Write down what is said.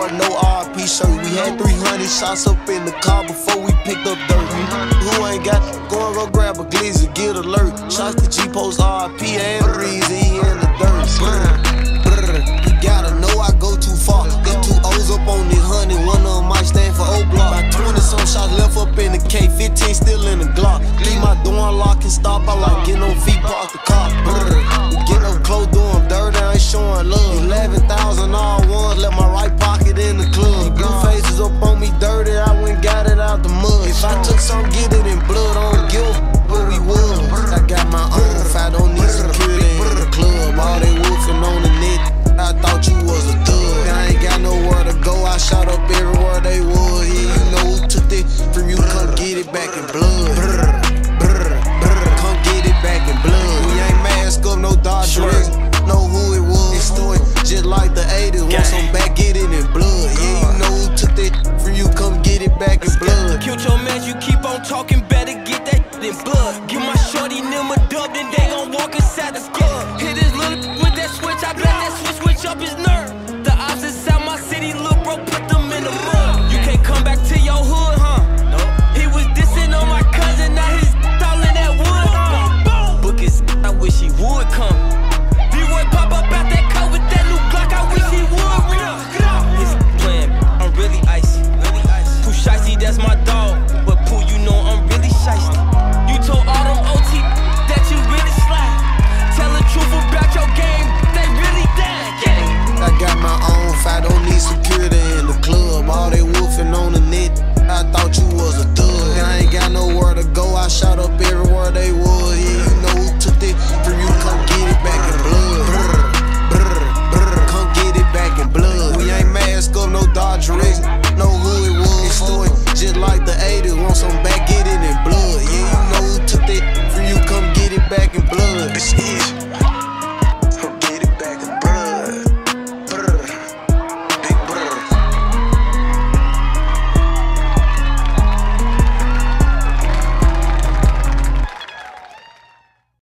want no RP shirt. We had 300 shots up in the car before we picked up dirt. Who ain't got go and go grab a glizzy, get alert. Shots to G Post RP and Breezy in the dirt. Brr, brr. You gotta know I go too far. Got two O's up on this honey, one of them might stand for O block. By 20 some shots left up in the K, 15 still in the Glock. Leave my door unlocked and stop. I like getting on feet, park the car. Brr. Get no clothes doing dirt, I ain't showing love. 11,000 all. Killed your man, you keep on talking, better get that in blood. shot up everywhere they was. Yeah, you know who took it from you. Come get it back in blood. Brr, brr, brr. Come get it back in blood. We ain't mask up, no Dodger Know who it was. Just like the 80s. Want some back